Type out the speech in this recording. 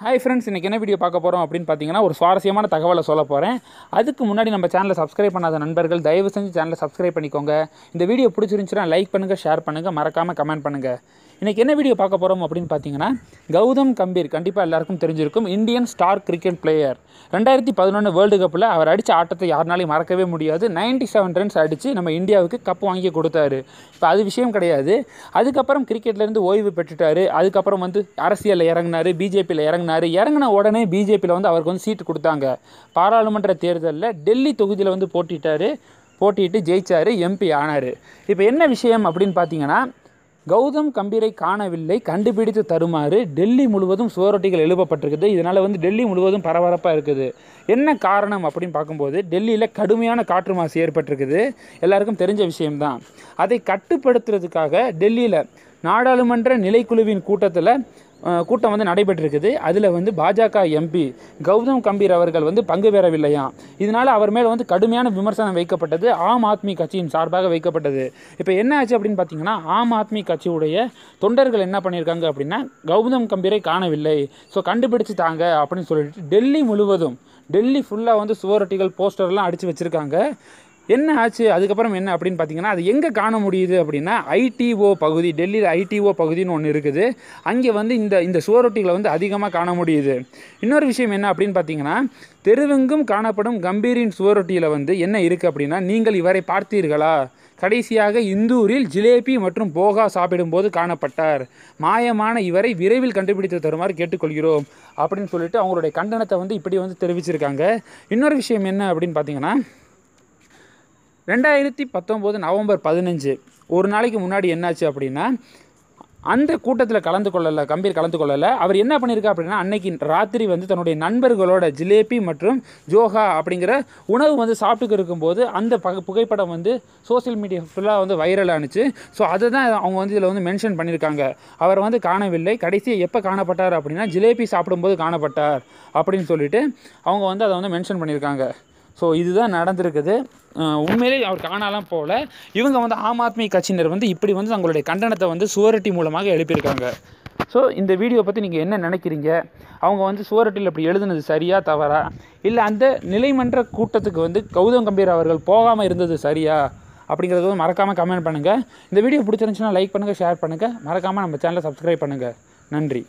Hi friends இன்றைக்கி என்ன video பார்க்க போகிறோம் அப்படின்னு பார்த்தீங்கன்னா ஒரு சுவாரஸ்யமான தகவலை சொல்ல போகிறேன் அதுக்கு முன்னாடி நம்ம சேனலை சப்ஸ்கிரைப் பண்ணாத நண்பர்கள் தயவு செஞ்சு சேனலை சப்ஸ்கிரைப் பண்ணிக்கோங்க. இந்த வீடியோ பிடிச்சிருந்துச்சுன்னா லைக் பண்ணுங்கள் ஷேர் பண்ணுங்கள் மறக்காமல் கமெண்ட் பண்ணுங்கள் இன்றைக்கி என்ன வீடியோ பார்க்க போகிறோம் அப்படின்னு பார்த்தீங்கன்னா கௌதம் கம்பீர் கண்டிப்பாக எல்லாருக்கும் தெரிஞ்சிருக்கும் இந்தியன் ஸ்டார் கிரிக்கெட் பிளேயர் ரெண்டாயிரத்தி பதினொன்று வேர்ல்டு கப்பில் அவர் அடித்த ஆட்டத்தை யாருனாலையும் மறக்கவே முடியாது. 97 செவன் ரன்ஸ் அடித்து நம்ம இந்தியாவுக்கு கப் வாங்கி கொடுத்தாரு. இப்போ அது விஷயம் கிடையாது. அதுக்கப்புறம் கிரிக்கெட்லேருந்து ஓய்வு பெற்றுட்டாரு. அதுக்கப்புறம் வந்து அரசியலில் இறங்கினார் பிஜேபியில் இறங்கினார். இறங்கின உடனே பிஜேபியில் வந்து அவருக்கு வந்து சீட்டு கொடுத்தாங்க. பாராளுமன்ற தேர்தலில் டெல்லி தொகுதியில் வந்து போட்டிட்டார். போட்டிட்டு ஜெயிச்சார் எம்பி ஆனார். இப்போ என்ன விஷயம் அப்படின்னு பார்த்தீங்கன்னா கௌதம் கம்பீரை காணவில்லை கண்டுபிடித்து தருமாறு டெல்லி முழுவதும் சுவரொட்டிகள் எழுப்பப்பட்டிருக்குது. இதனால் வந்து டெல்லி முழுவதும் பரபரப்பாக இருக்குது. என்ன காரணம் அப்படின்னு பார்க்கும்போது டெல்லியில் கடுமையான காற்று மாசு ஏற்பட்டிருக்குது. எல்லாருக்கும் தெரிஞ்ச விஷயம்தான். அதை கட்டுப்படுத்துறதுக்காக டெல்லியில் நாடாளுமன்ற நிலைக்குழுவின் கூட்டத்தில் கூட்டம் வந்து நடைபெற்றிருக்குது. அதில் வந்து பாஜக எம்பி கௌதம் கம்பீர் அவர்கள் வந்து பங்கு பெறவில்லையாம் இதனால் அவர் மேலே வந்து கடுமையான விமர்சனம் வைக்கப்பட்டது. ஆம் ஆத்மி கட்சியின் சார்பாக வைக்கப்பட்டது. இப்போ என்ன ஆச்சு அப்படின்னு பார்த்தீங்கன்னா ஆம் ஆத்மி கட்சியுடைய தொண்டர்கள் என்ன பண்ணியிருக்காங்க அப்படின்னா கௌதம் கம்பீரை காணவில்லை. ஸோ கண்டுபிடிச்சு தாங்க அப்படின்னு சொல்லிட்டு டெல்லி முழுவதும் டெல்லி ஃபுல்லாக வந்து சுவரொட்டிகள் போஸ்டர்லாம் அடித்து வச்சுருக்காங்க. என்ன ஆச்சு? அதுக்கப்புறம் என்ன அப்படின்னு பார்த்தீங்கன்னா அது எங்கே காண முடியுது அப்படின்னா ஐடிஓ பகுதி டெல்லியில் ஐடிஓ பகுதின்னு ஒன்று இருக்குது. அங்கே வந்து இந்த இந்த சுவரொட்டிகளை வந்து அதிகமாக காண முடியுது. இன்னொரு விஷயம் என்ன அப்படின்னு பார்த்தீங்கன்னா தெருவெங்கும் காணப்படும் கம்பீரின் சுவரொட்டியில் வந்து என்ன இருக்குது அப்படின்னா நீங்கள் இவரை பார்த்தீர்களா? கடைசியாக இந்தூரில் ஜிலேபி மற்றும் போகா சாப்பிடும்போது காணப்பட்டார். மாயமான இவரை விரைவில் கண்டுபிடித்து தருமாறு கேட்டுக்கொள்கிறோம் அப்படின்னு சொல்லிட்டு அவங்களுடைய கண்டனத்தை வந்து இப்படி வந்து தெரிவிச்சிருக்காங்க. இன்னொரு விஷயம் என்ன அப்படின்னு பார்த்தீங்கன்னா ரெண்டாயிரத்தி பத்தொம்போது நவம்பர் பதினஞ்சு. ஒரு நாளைக்கு முன்னாடி என்னாச்சு அப்படின்னா அந்த கூட்டத்தில் கலந்து கொள்ளலை கம்பீர் கலந்து கொள்ளலை. அவர் என்ன பண்ணியிருக்கா அப்படின்னா அன்னைக்கு ராத்திரி வந்து தன்னுடைய நண்பர்களோட ஜிலேபி மற்றும் ஜோஹா அப்படிங்கிற உணவு வந்து சாப்பிட்டுக்கு இருக்கும்போது அந்த பக புகைப்படம் வந்து சோஷியல் மீடியா ஃபுல்லாக வந்து வைரல் ஆனுச்சு. ஸோ அதை தான் அவங்க வந்து இதில் வந்து மென்ஷன் பண்ணியிருக்காங்க அவர் வந்து காணவில்லை. கடைசியாக எப்போ காணப்பட்டார் அப்படின்னா ஜிலேபி சாப்பிடும்போது காணப்பட்டார் அப்படின்னு சொல்லிட்டு அவங்க வந்து அதை வந்து மென்ஷன் பண்ணியிருக்காங்க ஸோ இதுதான் நடந்திருக்குது. உண்மையிலே அவர் காணாலாம் போகல. இவங்க வந்து ஆம் ஆத்மி கட்சியினர் வந்து இப்படி வந்து தங்களுடைய கண்டனத்தை வந்து சுவரொட்டி மூலமாக எழுப்பியிருக்காங்க. ஸோ இந்த வீடியோ பற்றி நீங்கள் என்ன நினைக்கிறீங்க? அவங்க வந்து சுவரொட்டியில் அப்படி எழுதுனது சரியா தவறா? இல்லை அந்த நிலைமன்ற கூட்டத்துக்கு வந்து கௌதம் கம்பீர் அவர்கள் போகாமல் இருந்தது சரியா? அப்படிங்கிறது வந்து மறக்காமல் கமெண்ட் பண்ணுங்கள் இந்த வீடியோ பிடிச்சிருந்துச்சுன்னா லைக் பண்ணுங்கள் ஷேர் பண்ணுங்கள் மறக்காமல் நம்ம சேனலை சப்ஸ்கிரைப் பண்ணுங்கள் நன்றி.